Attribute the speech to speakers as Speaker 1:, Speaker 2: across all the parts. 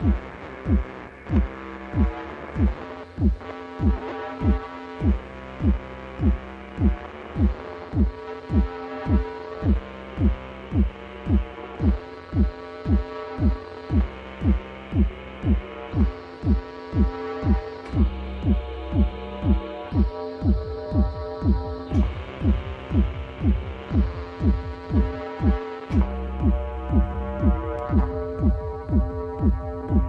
Speaker 1: Mm-hmm. Thank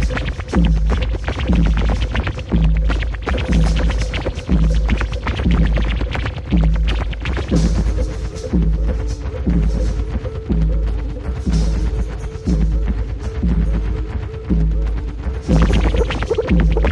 Speaker 2: Thank you.